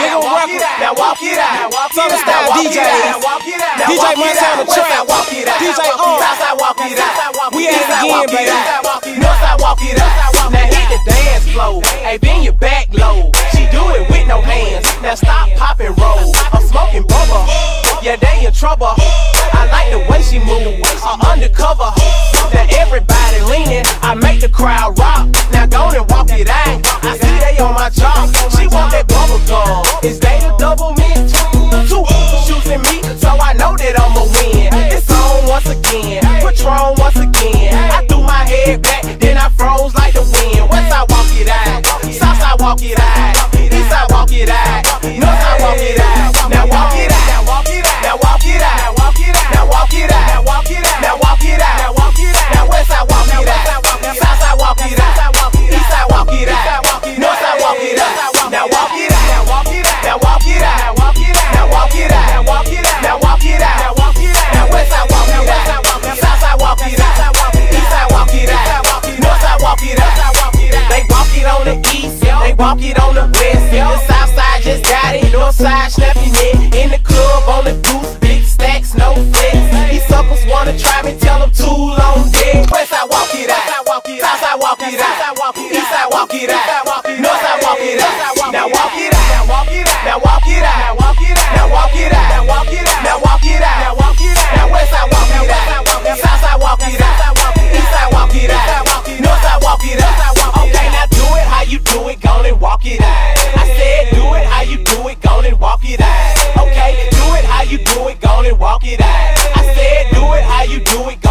Now walk it out. Southern style DJ. DJ Montana Trap. DJ walk it out. We at it again, baby. Northside walk it out. Now hit the dance floor. Hey, bend your back low. She do it with no hands. Now stop, pop and roll. I'm smoking bubble. Yeah, they in trouble. I like the way she move. Uh, undercover. Walk it out. walk it on the west. In the south side, just got it. North side, snap your neck. In the club, on the booth, big stacks, no flex. These suckers wanna try me, tell them too long dead. West side, walk it out. South side, walk it out. East side, walk it out. North side, walk it out. Now walk it out. you do it.